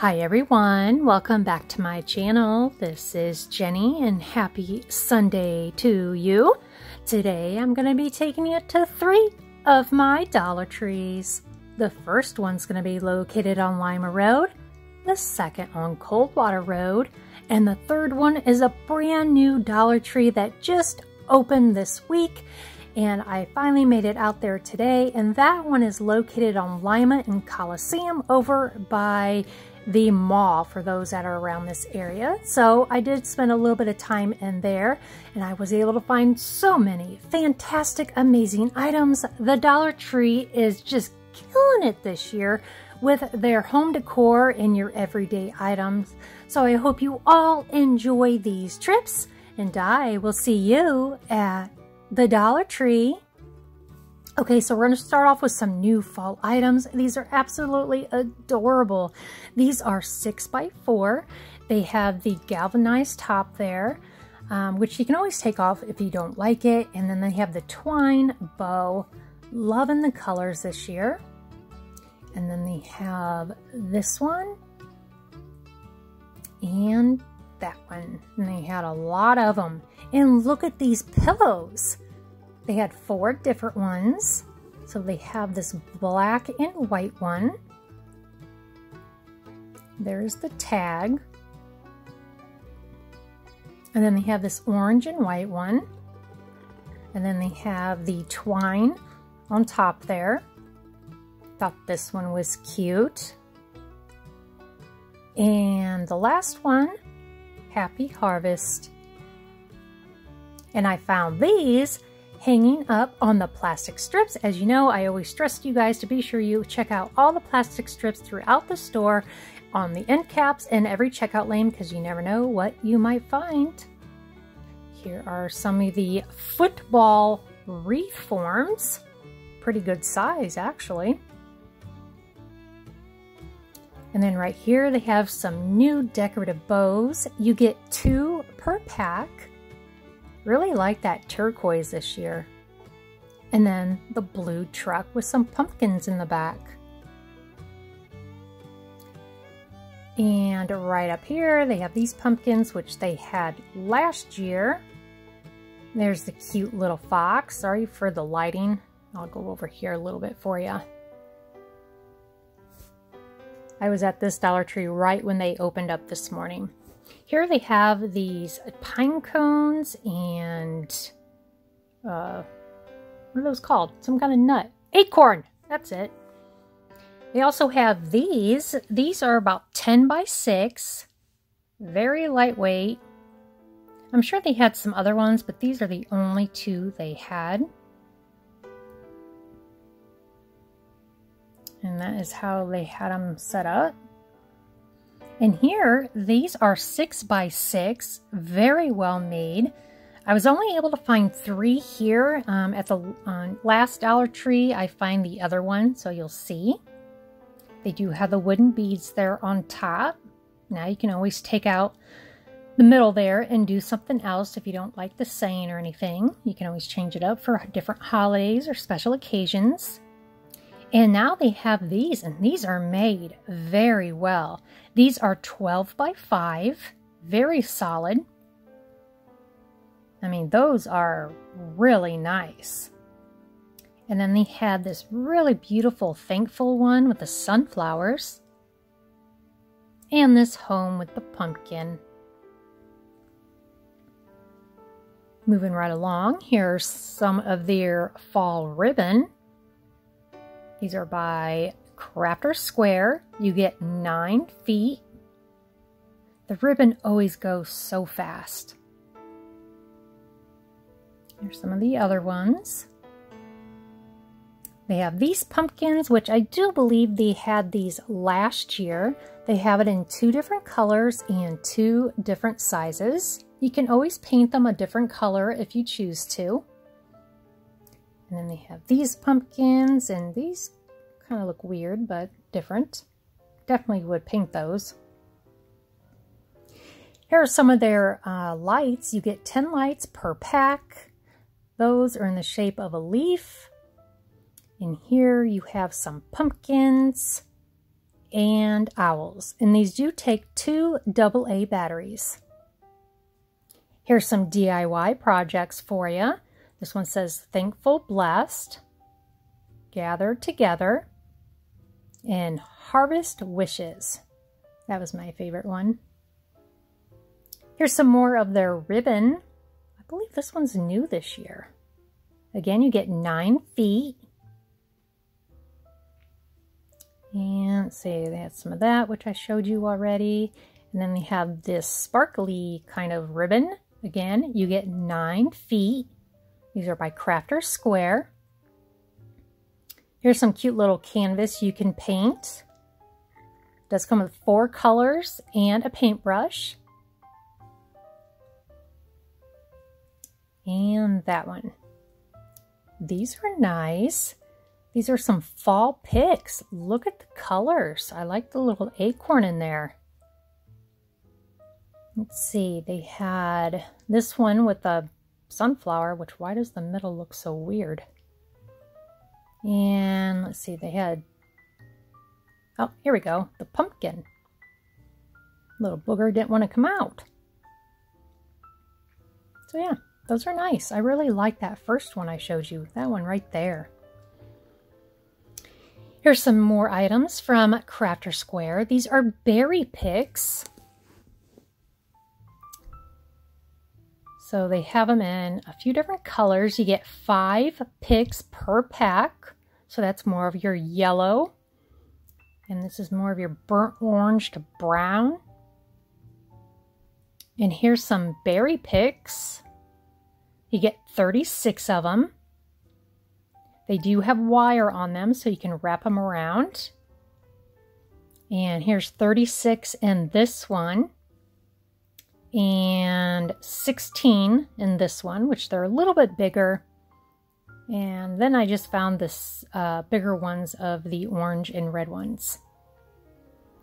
Hi everyone, welcome back to my channel. This is Jenny and happy Sunday to you. Today I'm going to be taking you to three of my Dollar Trees. The first one's going to be located on Lima Road, the second on Coldwater Road, and the third one is a brand new Dollar Tree that just opened this week and I finally made it out there today and that one is located on Lima and Coliseum over by the mall for those that are around this area. So I did spend a little bit of time in there and I was able to find so many fantastic, amazing items. The Dollar Tree is just killing it this year with their home decor and your everyday items. So I hope you all enjoy these trips and I will see you at the Dollar Tree. Okay, so we're going to start off with some new fall items. These are absolutely adorable. These are 6 by 4 They have the galvanized top there, um, which you can always take off if you don't like it. And then they have the twine bow. Loving the colors this year. And then they have this one and that one. And they had a lot of them. And look at these pillows. They had four different ones. So they have this black and white one. There's the tag. And then they have this orange and white one. And then they have the twine on top there. Thought this one was cute. And the last one, Happy Harvest. And I found these hanging up on the plastic strips. As you know, I always stress you guys to be sure you check out all the plastic strips throughout the store on the end caps and every checkout lane because you never know what you might find. Here are some of the football reforms. Pretty good size, actually. And then right here, they have some new decorative bows. You get two per pack. Really like that turquoise this year. And then the blue truck with some pumpkins in the back. And right up here, they have these pumpkins, which they had last year. There's the cute little fox. Sorry for the lighting. I'll go over here a little bit for you. I was at this Dollar Tree right when they opened up this morning. Here they have these pine cones and, uh, what are those called? Some kind of nut. Acorn! That's it. They also have these. These are about 10 by 6. Very lightweight. I'm sure they had some other ones, but these are the only two they had. And that is how they had them set up. And here, these are six by six, very well made. I was only able to find three here. Um, at the uh, last Dollar Tree, I find the other one, so you'll see. They do have the wooden beads there on top. Now you can always take out the middle there and do something else if you don't like the saying or anything. You can always change it up for different holidays or special occasions. And now they have these, and these are made very well. These are 12 by 5, very solid. I mean, those are really nice. And then they had this really beautiful thankful one with the sunflowers. And this home with the pumpkin. Moving right along, here's some of their fall ribbon. These are by Crafter Square. You get nine feet. The ribbon always goes so fast. Here's some of the other ones. They have these pumpkins, which I do believe they had these last year. They have it in two different colors and two different sizes. You can always paint them a different color if you choose to. And then they have these pumpkins, and these kind of look weird, but different. Definitely would paint those. Here are some of their uh, lights. You get 10 lights per pack. Those are in the shape of a leaf. In here you have some pumpkins and owls. And these do take two AA batteries. Here's some DIY projects for you. This one says Thankful Blessed, gathered Together, and Harvest Wishes. That was my favorite one. Here's some more of their ribbon. I believe this one's new this year. Again, you get nine feet. And see, they had some of that, which I showed you already. And then they have this sparkly kind of ribbon. Again, you get nine feet. These are by Crafter Square. Here's some cute little canvas you can paint. It does come with four colors and a paintbrush. And that one. These are nice. These are some fall picks. Look at the colors. I like the little acorn in there. Let's see, they had this one with the sunflower, which why does the middle look so weird? And let's see, they had, oh, here we go, the pumpkin. Little booger didn't want to come out. So yeah, those are nice. I really like that first one I showed you, that one right there. Here's some more items from Crafter Square. These are berry picks. So they have them in a few different colors. You get five picks per pack. So that's more of your yellow. And this is more of your burnt orange to brown. And here's some berry picks. You get 36 of them. They do have wire on them so you can wrap them around. And here's 36 in this one. And 16 in this one, which they're a little bit bigger. And then I just found this uh, bigger ones of the orange and red ones.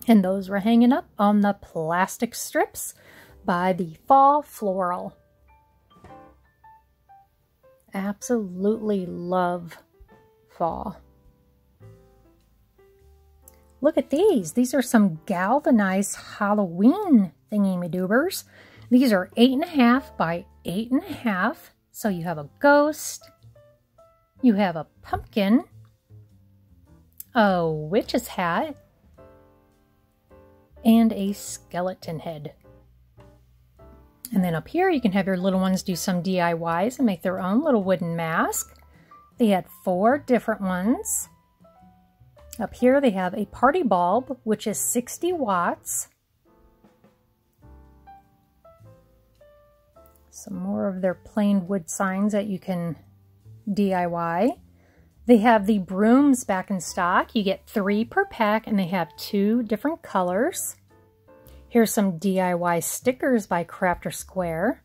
And those were hanging up on the plastic strips by the Fall Floral. Absolutely love fall. Look at these. These are some galvanized Halloween thingy-madoobers. These are eight and a half by eight and a half. So you have a ghost, you have a pumpkin, a witch's hat, and a skeleton head. And then up here you can have your little ones do some DIYs and make their own little wooden mask. They had four different ones. Up here they have a party bulb, which is 60 watts. Some more of their plain wood signs that you can DIY. They have the brooms back in stock. You get three per pack and they have two different colors. Here's some DIY stickers by Crafter Square.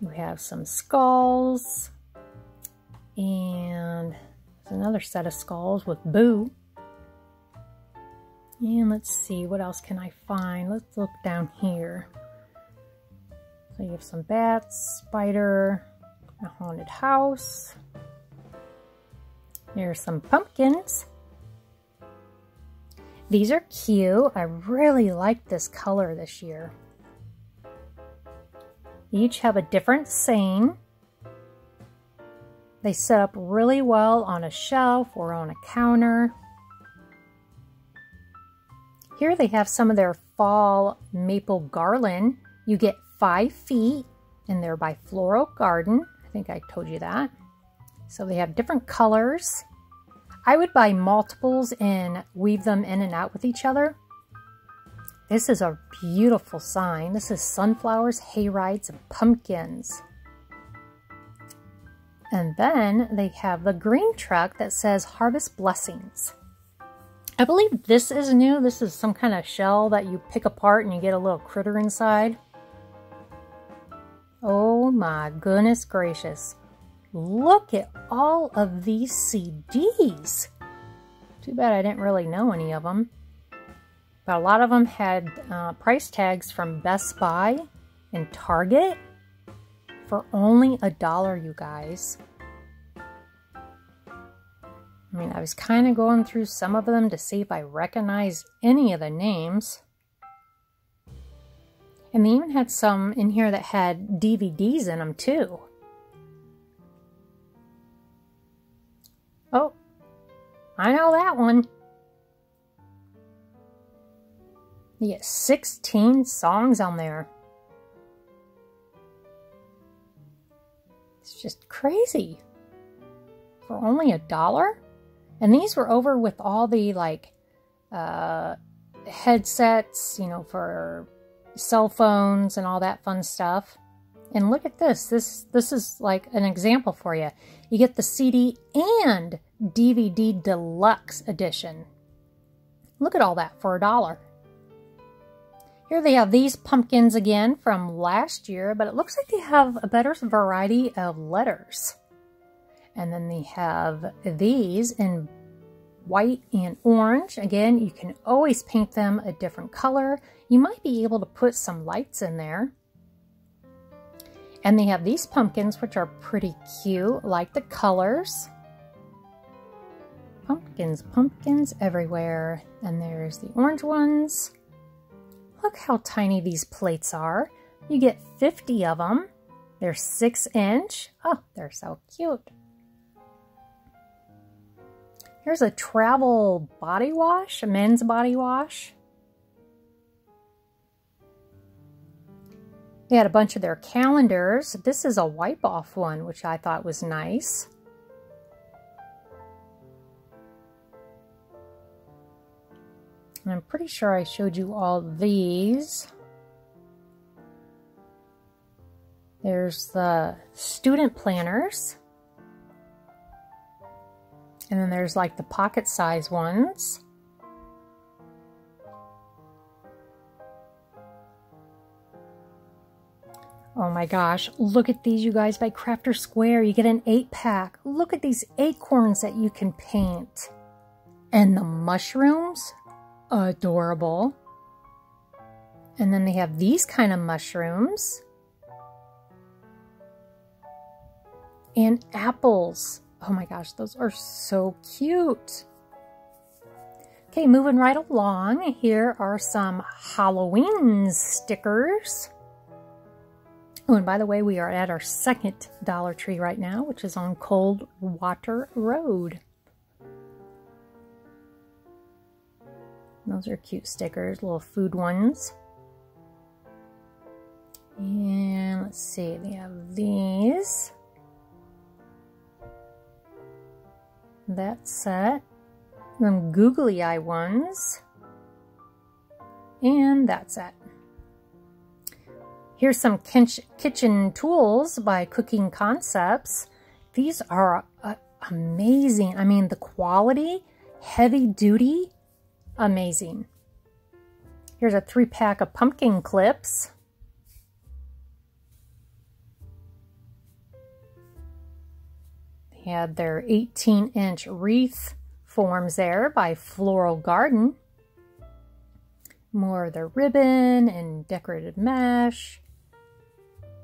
You have some skulls, and there's another set of skulls with Boo. And let's see, what else can I find? Let's look down here. So you have some bats, spider, a haunted house. There's some pumpkins. These are cute. I really like this color this year. Each have a different saying. They set up really well on a shelf or on a counter. Here they have some of their fall maple garland. You get five feet and they're by Floral Garden. I think I told you that. So they have different colors. I would buy multiples and weave them in and out with each other. This is a beautiful sign. This is sunflowers, hayrides, and pumpkins. And then they have the green truck that says Harvest Blessings. I believe this is new. This is some kind of shell that you pick apart and you get a little critter inside. Oh my goodness gracious. Look at all of these CDs. Too bad I didn't really know any of them. But a lot of them had uh, price tags from Best Buy and Target for only a dollar, you guys. I mean, I was kind of going through some of them to see if I recognize any of the names. And they even had some in here that had DVDs in them too. Oh, I know that one. You get 16 songs on there. It's just crazy. For only a dollar? And these were over with all the like uh, headsets, you know, for cell phones and all that fun stuff. And look at this. This this is like an example for you. You get the CD and DVD deluxe edition. Look at all that for a dollar. Here they have these pumpkins again from last year, but it looks like they have a better variety of letters. And then they have these in white and orange. Again, you can always paint them a different color. You might be able to put some lights in there. And they have these pumpkins, which are pretty cute, like the colors. Pumpkins, pumpkins everywhere. And there's the orange ones. Look how tiny these plates are. You get 50 of them. They're 6 inch. Oh, they're so cute. Here's a travel body wash, a men's body wash. They had a bunch of their calendars. This is a wipe off one, which I thought was nice. And I'm pretty sure I showed you all these. There's the student planners. And then there's like the pocket size ones. Oh my gosh, look at these, you guys, by Crafter Square. You get an eight pack. Look at these acorns that you can paint. And the mushrooms, adorable. And then they have these kind of mushrooms. And apples. Oh my gosh, those are so cute. Okay, moving right along, here are some Halloween stickers. Oh, and by the way, we are at our second Dollar Tree right now, which is on Cold Water Road. Those are cute stickers, little food ones. And let's see, we have these. That set, some googly eye ones, and that set. Here's some kitchen tools by Cooking Concepts. These are uh, amazing. I mean, the quality, heavy duty, amazing. Here's a three pack of pumpkin clips. Had their 18 inch wreath forms there by Floral Garden. More of the ribbon and decorated mesh.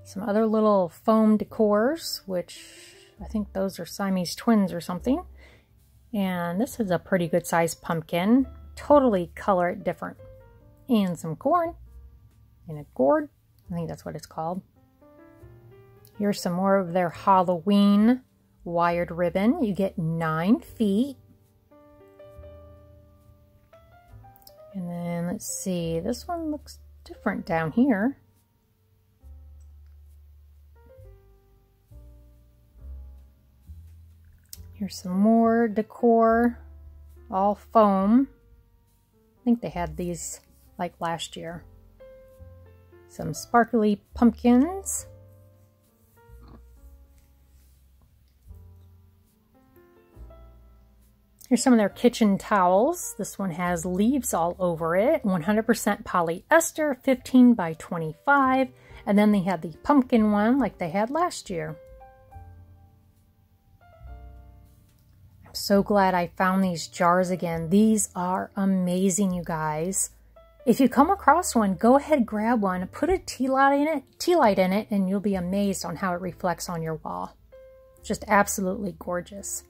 Some other little foam decors, which I think those are Siamese twins or something. And this is a pretty good sized pumpkin. Totally color it different. And some corn in a gourd. I think that's what it's called. Here's some more of their Halloween wired ribbon. You get nine feet. And then let's see, this one looks different down here. Here's some more decor, all foam. I think they had these like last year. Some sparkly pumpkins. Here's some of their kitchen towels. This one has leaves all over it. 100% polyester, 15 by 25. And then they have the pumpkin one like they had last year. I'm so glad I found these jars again. These are amazing, you guys. If you come across one, go ahead, grab one, put a tea light in it, tea light in it, and you'll be amazed on how it reflects on your wall. Just absolutely gorgeous.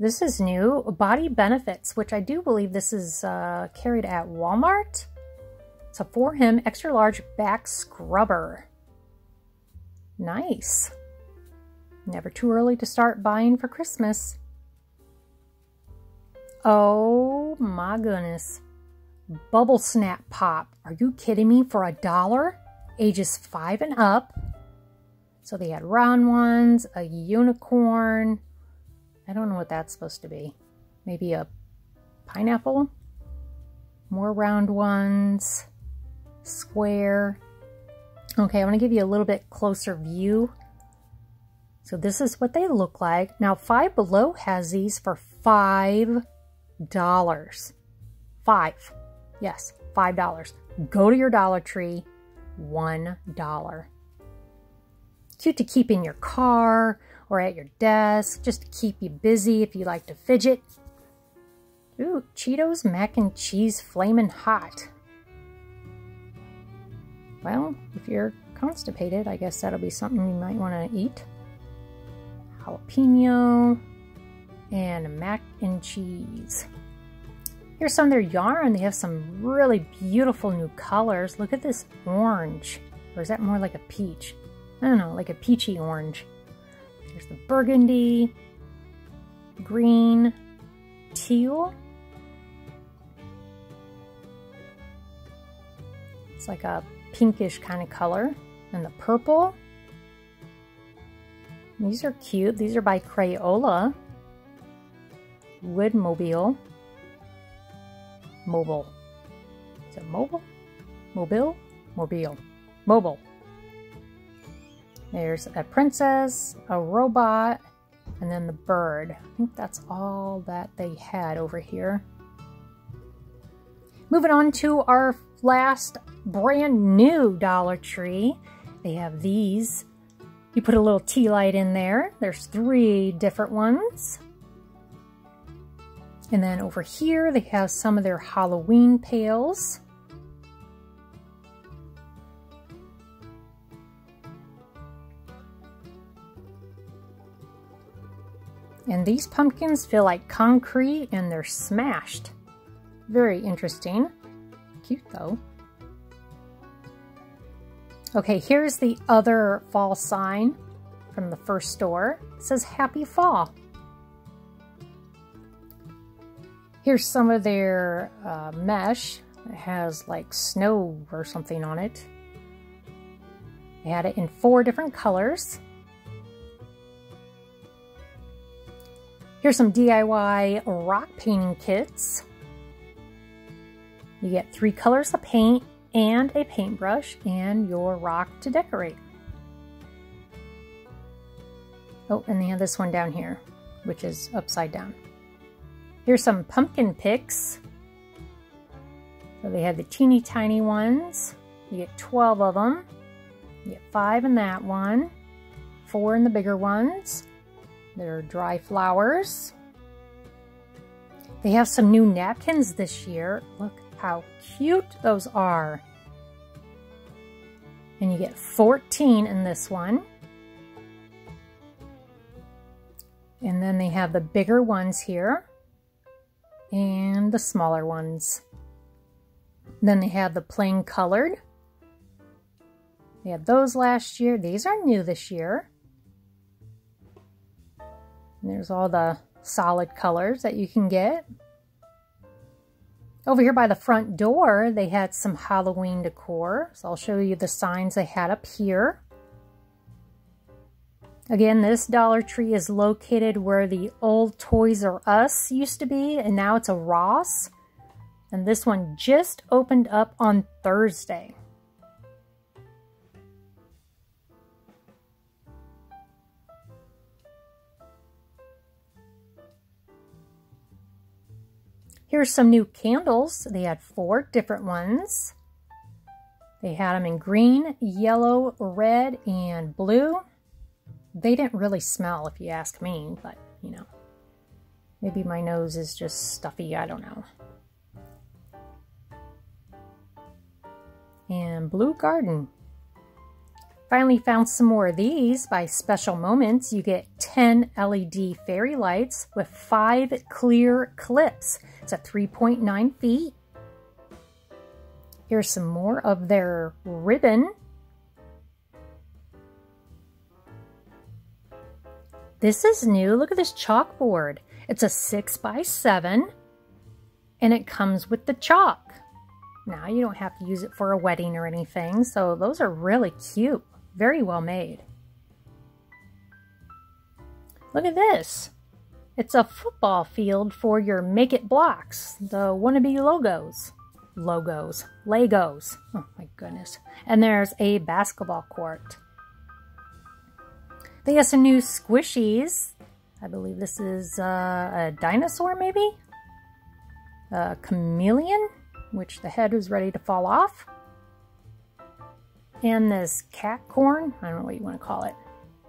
This is new. Body Benefits, which I do believe this is uh, carried at Walmart. It's a For Him Extra Large Back Scrubber. Nice. Never too early to start buying for Christmas. Oh my goodness. Bubble Snap Pop. Are you kidding me? For a dollar? Ages five and up. So they had round ones, a unicorn. I don't know what that's supposed to be. Maybe a pineapple? More round ones. Square. Okay, I want to give you a little bit closer view. So this is what they look like. Now, Five Below has these for $5. Five. Yes, $5. Go to your Dollar Tree, $1. Cute to keep in your car or at your desk, just to keep you busy if you like to fidget. Ooh, Cheetos mac and cheese flamin' hot. Well, if you're constipated, I guess that'll be something you might want to eat. Jalapeno and mac and cheese. Here's some of their yarn. They have some really beautiful new colors. Look at this orange. Or is that more like a peach? I don't know, like a peachy orange. There's the burgundy, green, teal. It's like a pinkish kind of color. And the purple. These are cute. These are by Crayola. Woodmobile. Mobile. Is it mobile? Mobile? Mobile. Mobile. There's a princess, a robot, and then the bird. I think that's all that they had over here. Moving on to our last brand new Dollar Tree. They have these. You put a little tea light in there. There's three different ones. And then over here, they have some of their Halloween pails. And these pumpkins feel like concrete and they're smashed. Very interesting. Cute though. Okay, here's the other fall sign from the first store. It says Happy Fall. Here's some of their uh, mesh. It has like snow or something on it. They had it in four different colors. Here's some DIY rock painting kits. You get three colors of paint and a paintbrush and your rock to decorate. Oh, and they have this one down here, which is upside down. Here's some pumpkin picks. So they have the teeny tiny ones. You get 12 of them. You get five in that one, four in the bigger ones. They're dry flowers. They have some new napkins this year. Look how cute those are. And you get 14 in this one. And then they have the bigger ones here and the smaller ones. Then they have the plain colored. They had those last year. These are new this year. There's all the solid colors that you can get. Over here by the front door, they had some Halloween decor. So I'll show you the signs they had up here. Again, this Dollar Tree is located where the old Toys R Us used to be, and now it's a Ross. And this one just opened up on Thursday. Here's some new candles. They had four different ones. They had them in green, yellow, red, and blue. They didn't really smell, if you ask me, but, you know. Maybe my nose is just stuffy, I don't know. And Blue Garden. Finally found some more of these by Special Moments. You get 10 LED fairy lights with five clear clips. It's at 3.9 feet. Here's some more of their ribbon. This is new. Look at this chalkboard. It's a 6 by 7 and it comes with the chalk. Now you don't have to use it for a wedding or anything, so those are really cute. Very well made. Look at this. It's a football field for your Make It blocks, the wannabe logos. Logos. Legos. Oh my goodness. And there's a basketball court. They have some new squishies. I believe this is uh, a dinosaur maybe? A chameleon, which the head was ready to fall off and this cat corn. I don't know what you want to call it.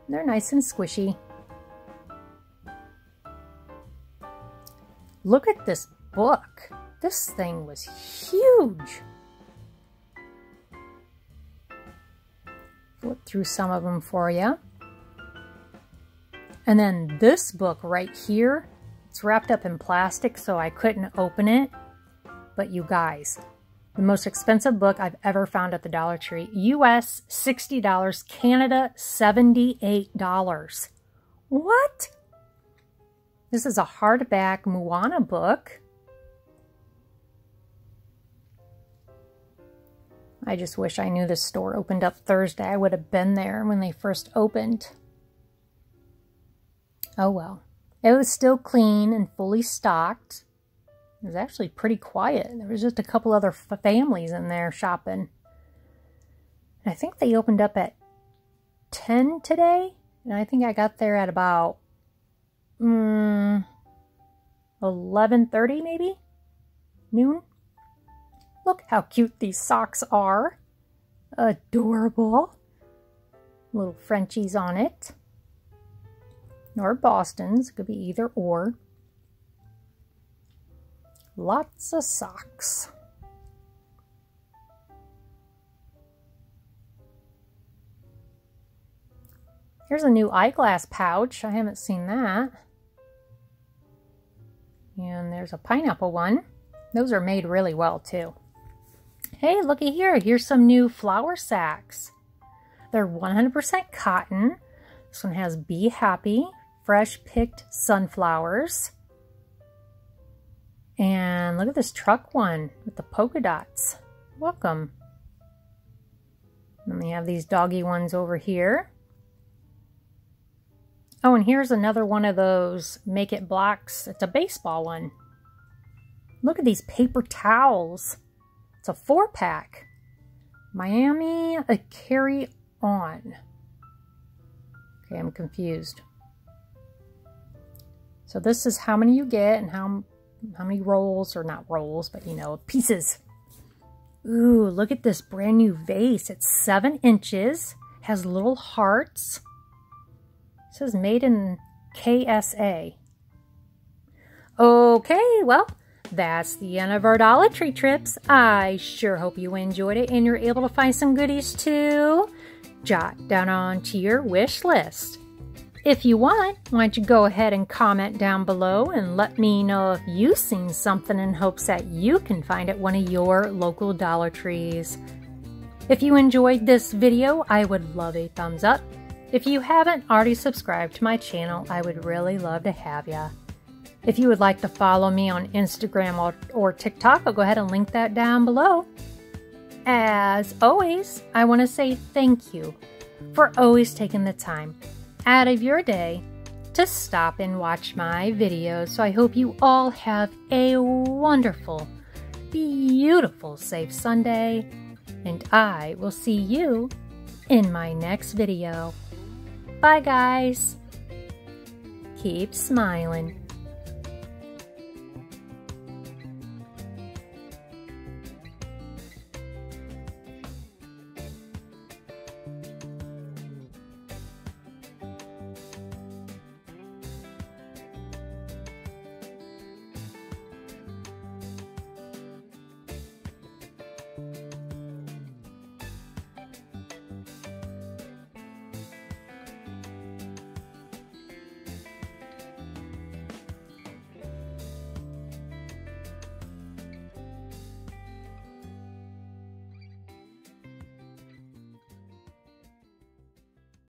They're nice and squishy. Look at this book. This thing was huge. Flip through some of them for you. And then this book right here, it's wrapped up in plastic so I couldn't open it. But you guys, the most expensive book I've ever found at the Dollar Tree. US $60, Canada $78. What? This is a hardback Moana book. I just wish I knew this store opened up Thursday. I would have been there when they first opened. Oh well. It was still clean and fully stocked. It was actually pretty quiet. There was just a couple other families in there shopping. And I think they opened up at 10 today. And I think I got there at about mm, 11.30 maybe? Noon? Look how cute these socks are. Adorable. Little Frenchies on it. Or Boston's. Could be either or. Lots of socks. Here's a new eyeglass pouch. I haven't seen that. And there's a pineapple one. Those are made really well too. Hey, looky here. Here's some new flour sacks. They're 100% cotton. This one has Be Happy, fresh picked sunflowers. And look at this truck one with the polka dots. Welcome. Then we have these doggy ones over here. Oh, and here's another one of those Make It blocks. It's a baseball one. Look at these paper towels. It's a four pack. Miami a carry on. Okay, I'm confused. So this is how many you get and how how many rolls, or not rolls, but you know, pieces. Ooh, look at this brand new vase. It's seven inches, has little hearts. It says made in KSA. Okay, well, that's the end of our Dollar Tree trips. I sure hope you enjoyed it and you're able to find some goodies too. Jot down onto your wish list. If you want, why don't you go ahead and comment down below and let me know if you've seen something in hopes that you can find at one of your local Dollar Trees. If you enjoyed this video, I would love a thumbs up. If you haven't already subscribed to my channel, I would really love to have you. If you would like to follow me on Instagram or, or TikTok, I'll go ahead and link that down below. As always, I want to say thank you for always taking the time out of your day to stop and watch my videos. So I hope you all have a wonderful, beautiful, safe Sunday. And I will see you in my next video. Bye, guys. Keep smiling.